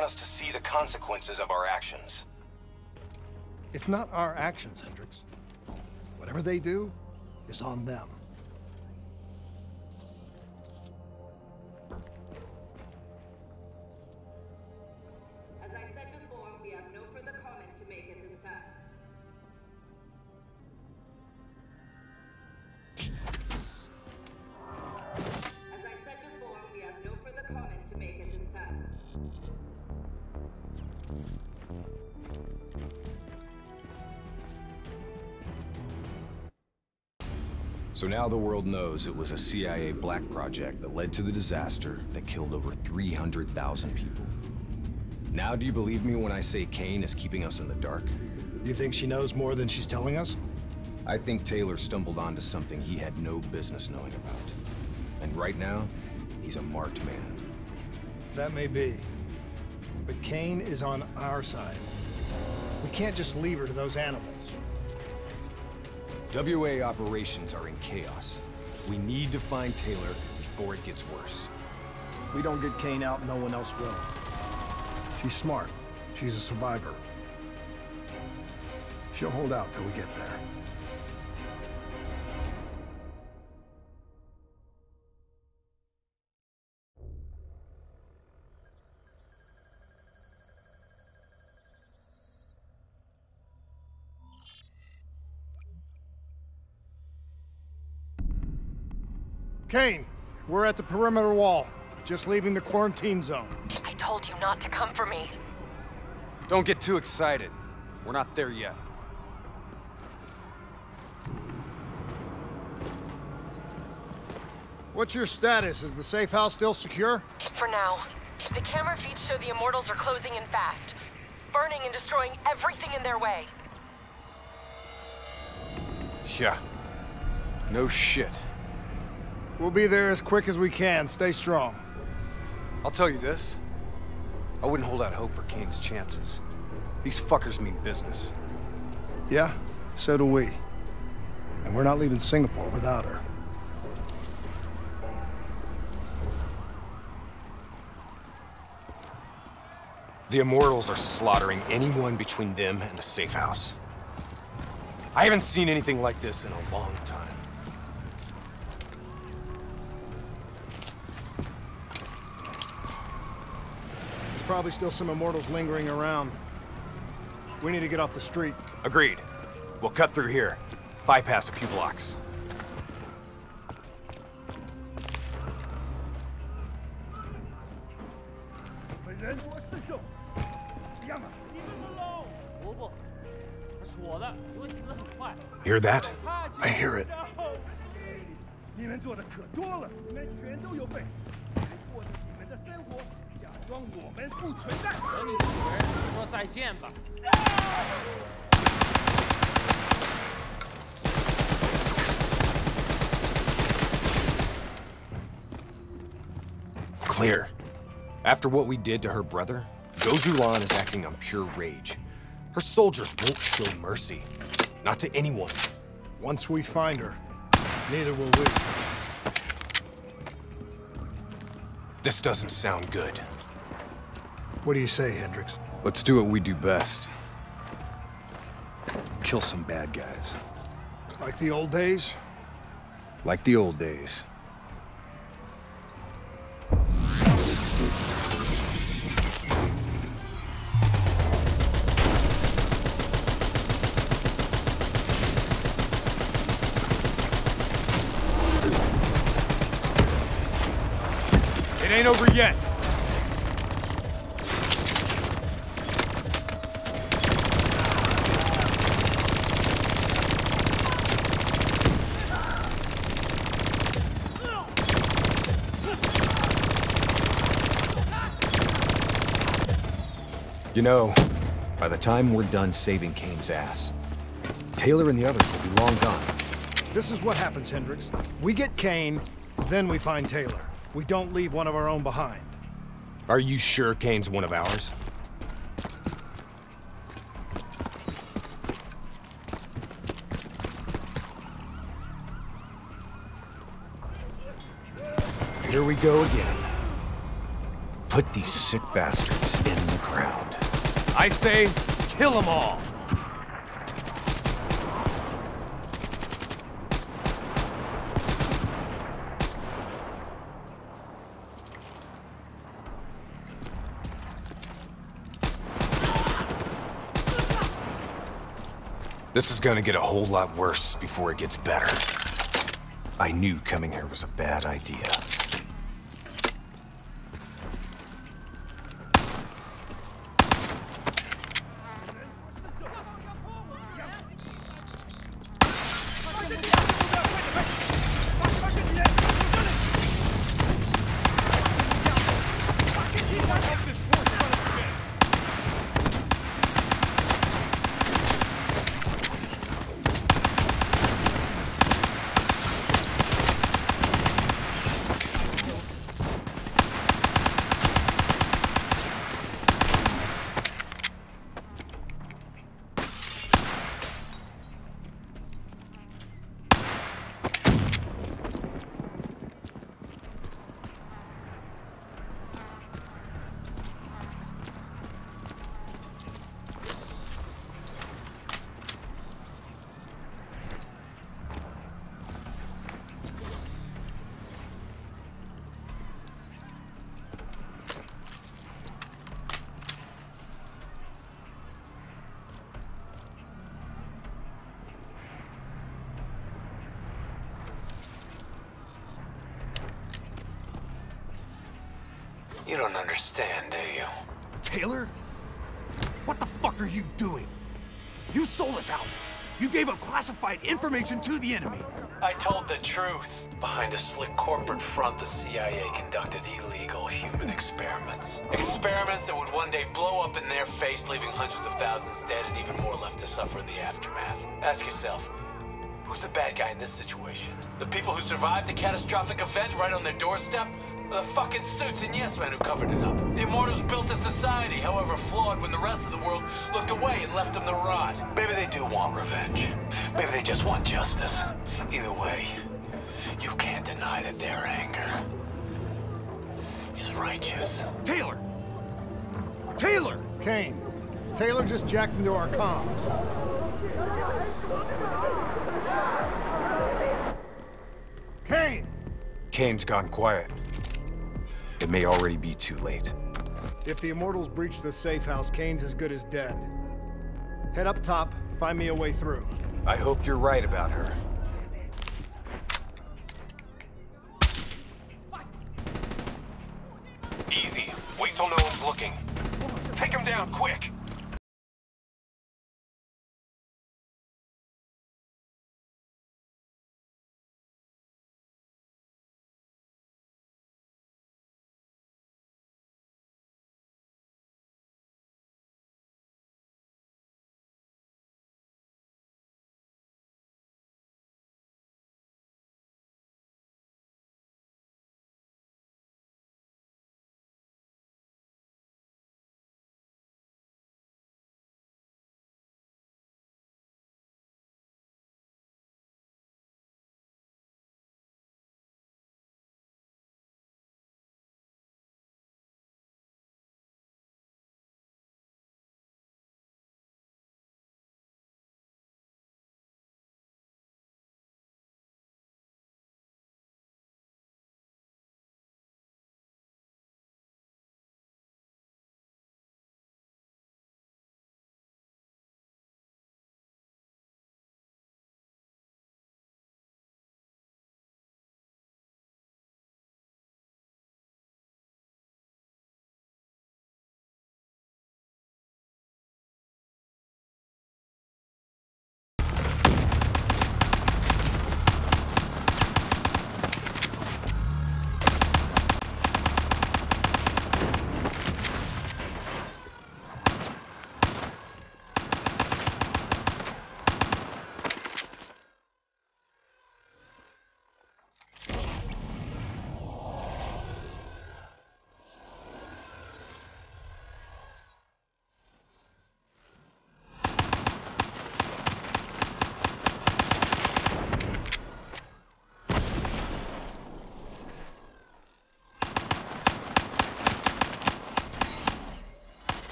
want us to see the consequences of our actions. It's not our actions, Hendricks. Whatever they do is on them. As I So now the world knows it was a CIA black project that led to the disaster that killed over 300,000 people. Now do you believe me when I say Kane is keeping us in the dark? Do you think she knows more than she's telling us? I think Taylor stumbled onto something he had no business knowing about. And right now, he's a marked man. That may be. But Kane is on our side. We can't just leave her to those animals. WA operations are in chaos. We need to find Taylor before it gets worse. If we don't get Kane out, no one else will. She's smart. She's a survivor. She'll hold out till we get there. Kane, we're at the perimeter wall, just leaving the quarantine zone. I told you not to come for me. Don't get too excited. We're not there yet. What's your status? Is the safe house still secure? For now. The camera feeds show the Immortals are closing in fast, burning and destroying everything in their way. Yeah. No shit. We'll be there as quick as we can. Stay strong. I'll tell you this. I wouldn't hold out hope for Kane's chances. These fuckers mean business. Yeah, so do we. And we're not leaving Singapore without her. The Immortals are slaughtering anyone between them and the safe house. I haven't seen anything like this in a long time. Probably still some immortals lingering around. We need to get off the street. Agreed. We'll cut through here. Bypass a few blocks. Hear that? I hear it. 装我们不存在。和你的主人说再见吧。Clear. After what we did to her brother, Goh Xiulan is acting on pure rage. Her soldiers won't show mercy. Not to anyone. Once we find her, neither will we. This doesn't sound good. What do you say, Hendricks? Let's do what we do best. Kill some bad guys. Like the old days? Like the old days. It ain't over yet. You know, by the time we're done saving Kane's ass, Taylor and the others will be long gone. This is what happens, Hendricks. We get Kane, then we find Taylor. We don't leave one of our own behind. Are you sure Kane's one of ours? Here we go again. Put these sick bastards in the ground. I say, kill them all! This is gonna get a whole lot worse before it gets better. I knew coming here was a bad idea. You don't understand, do you? Taylor? What the fuck are you doing? You sold us out. You gave up classified information to the enemy. I told the truth. Behind a slick corporate front, the CIA conducted illegal human experiments. Experiments that would one day blow up in their face, leaving hundreds of thousands dead and even more left to suffer in the aftermath. Ask yourself, who's the bad guy in this situation? The people who survived a catastrophic event right on their doorstep? Or the fucking suits and yes men who covered it up? The Immortals built a society, however flawed, when the rest of the world looked away and left them to rot. Maybe they do want revenge. Maybe they just want justice. Either way, you can't deny that their anger is righteous. Taylor! Taylor! Kane, Taylor just jacked into our comms. Kane! Kane's gone quiet. It may already be too late. If the Immortals breach the safe house, Kane's as good as dead. Head up top, find me a way through. I hope you're right about her. Easy. Wait till no one's looking. Take him down, quick!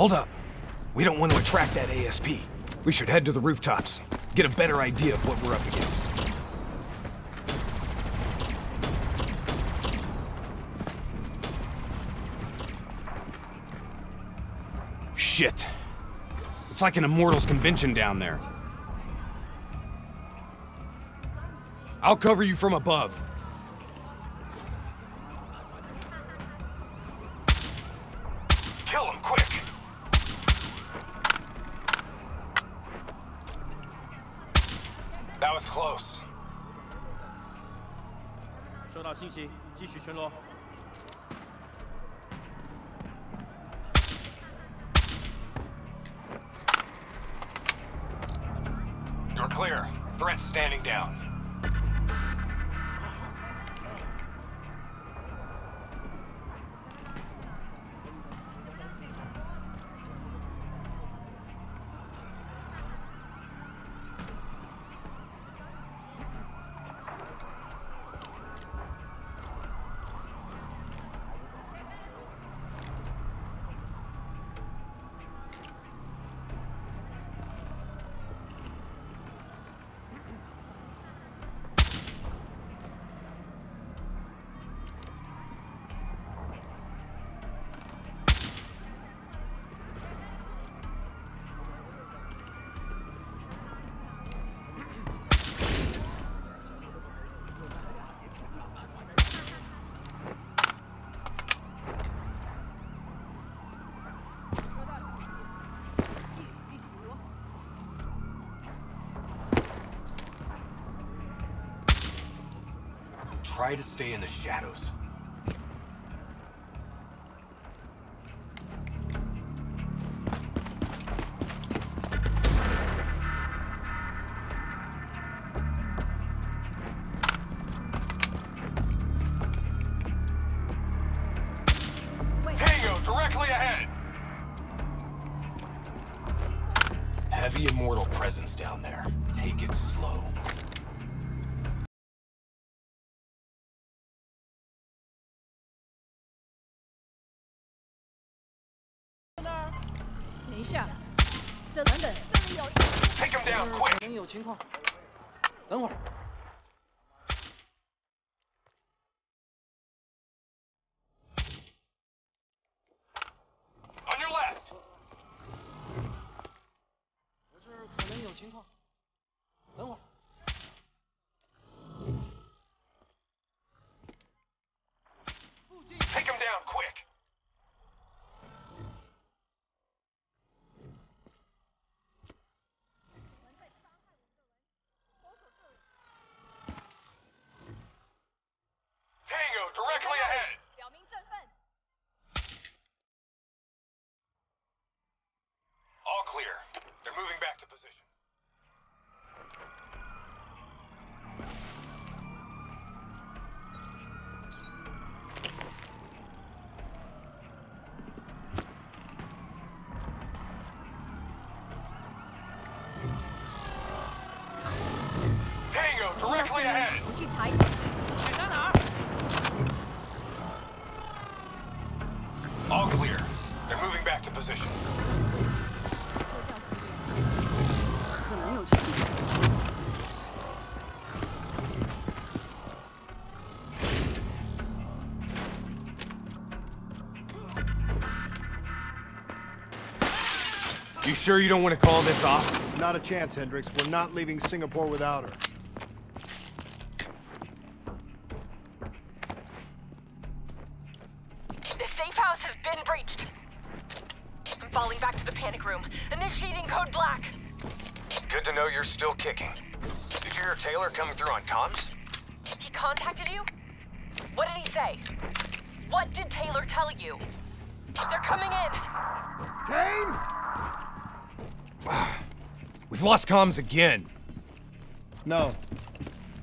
Hold up. We don't want to attract that ASP. We should head to the rooftops. Get a better idea of what we're up against. Shit. It's like an Immortals convention down there. I'll cover you from above. 继续巡逻。 You're clear. Threat standing down. Try to stay in the shadows. Sure you don't want to call this off? Not a chance, Hendricks. We're not leaving Singapore without her. The safe house has been breached. I'm falling back to the panic room. Initiating code black. Good to know you're still kicking. Did you hear Taylor coming through on comms? He contacted you? What did he say? What did Taylor tell you? They're coming in. Kane! We've lost comms again. No.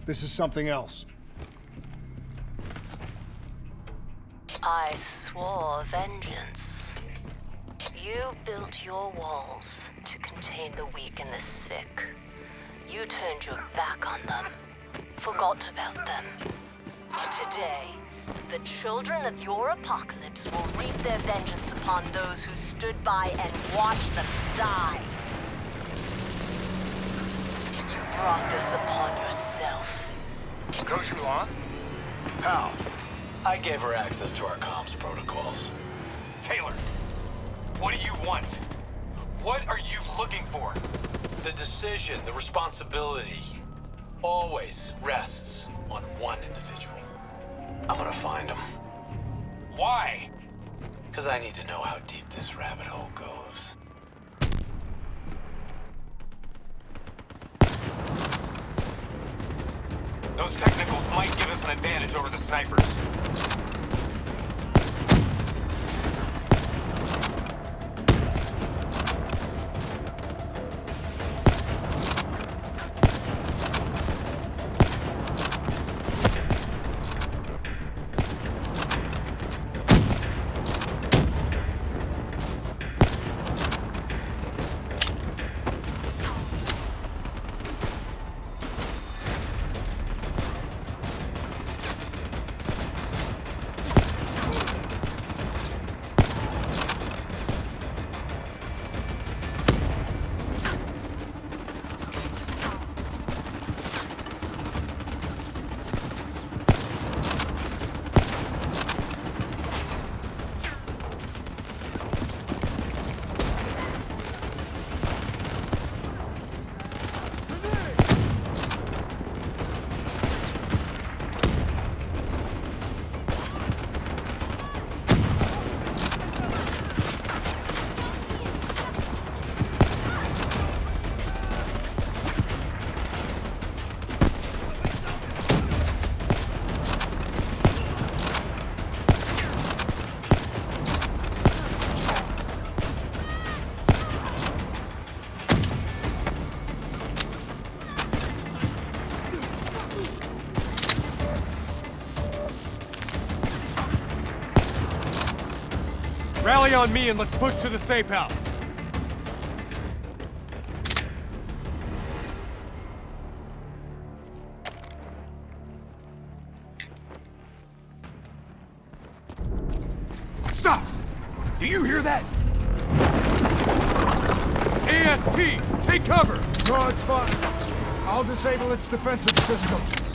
This is something else. I swore vengeance. You built your walls to contain the weak and the sick. You turned your back on them, forgot about them. Today, The children of your apocalypse will reap their vengeance upon those who stood by and watched them die. Brought this upon yourself. Goh Xiulan? How? I gave her access to our comms protocols. Taylor, what do you want? What are you looking for? The decision, the responsibility, always rests on one individual. I'm gonna find him. Why? Because I need to know how deep this rabbit hole goes. Those technicals might give us an advantage over the snipers. On me and let's push to the safe house. Stop! Do you hear that? ASP, take cover! No, it's fine. I'll disable its defensive system.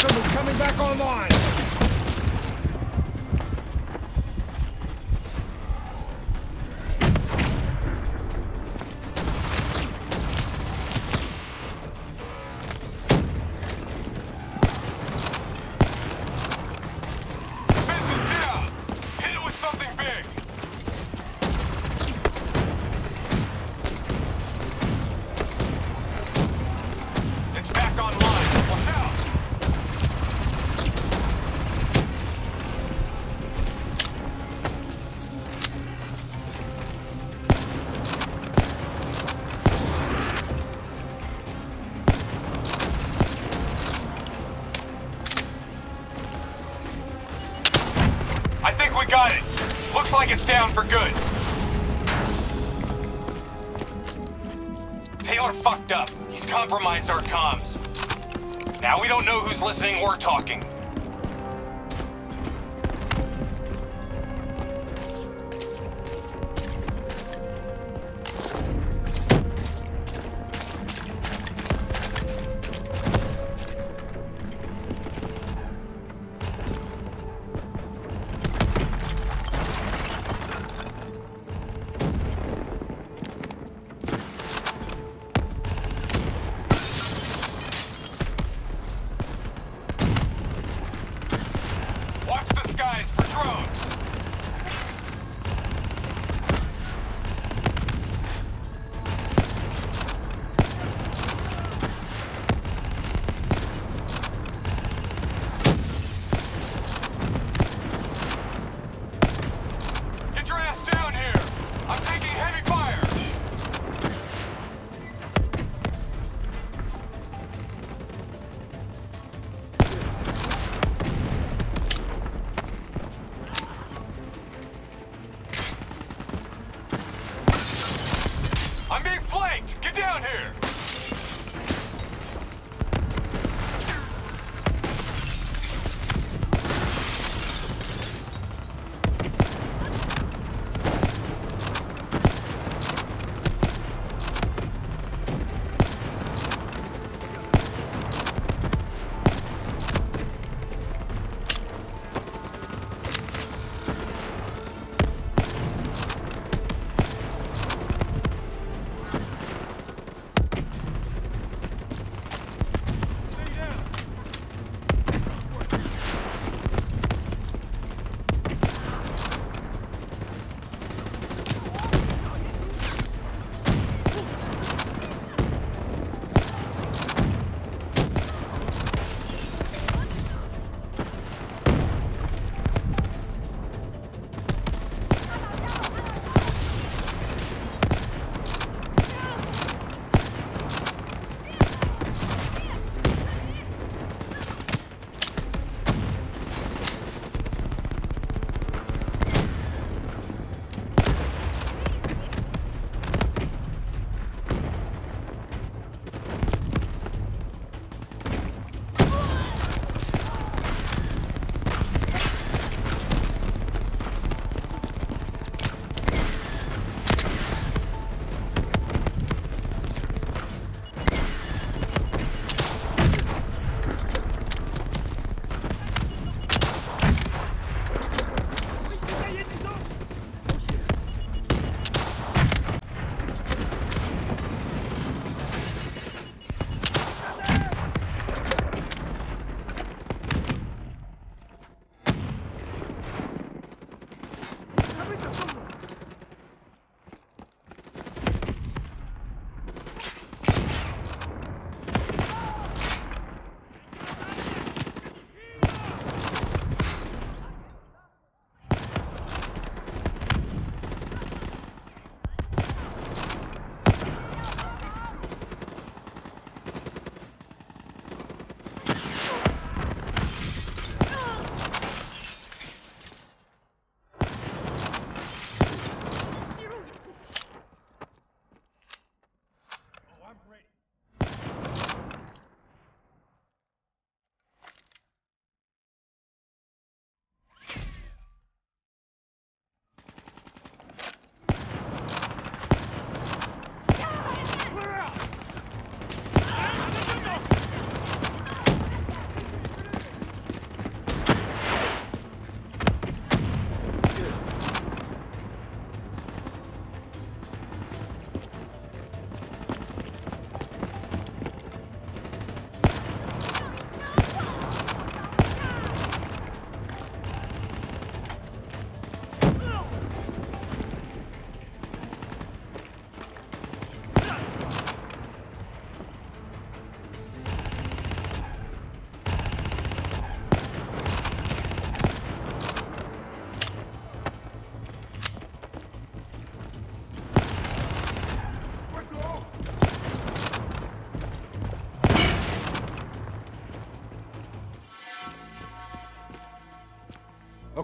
System is coming back online. Got it. Looks like it's down for good. Taylor fucked up. He's compromised our comms. Now we don't know who's listening or talking.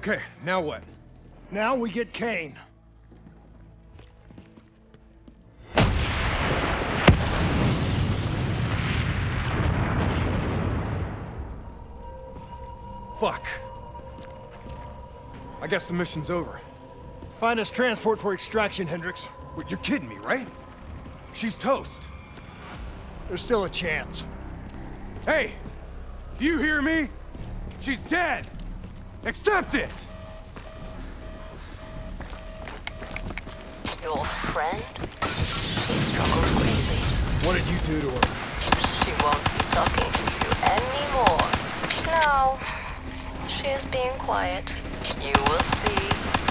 Okay, now what? Now we get Kane. Fuck. I guess the mission's over. Find us transport for extraction, Hendricks. Wait, you're kidding me, right? She's toast. There's still a chance. Hey! Do you hear me? She's dead! Accept it! Your friend? Struggled greatly. What did you do to her? She won't be talking to you anymore. Now, she is being quiet. You will see.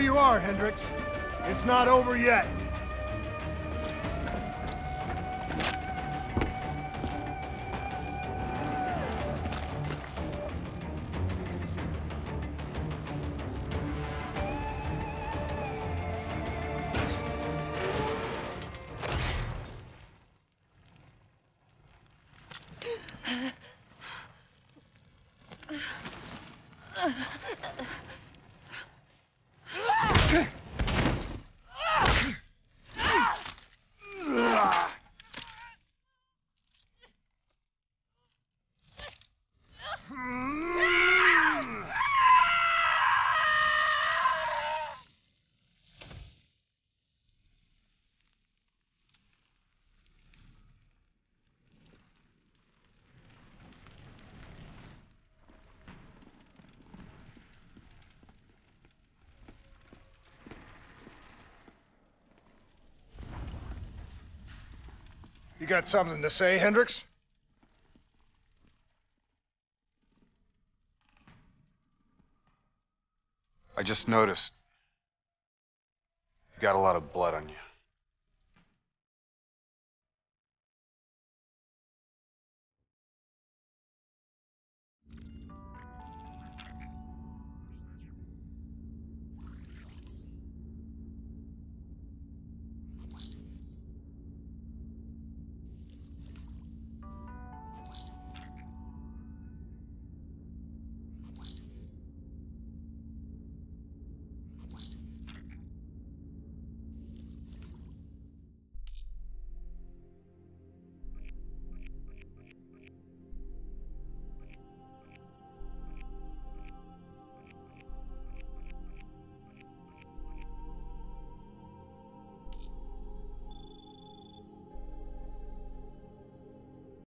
You are, Hendricks. It's not over yet. Got something to say, Hendricks? I just noticed. You got a lot of blood on you.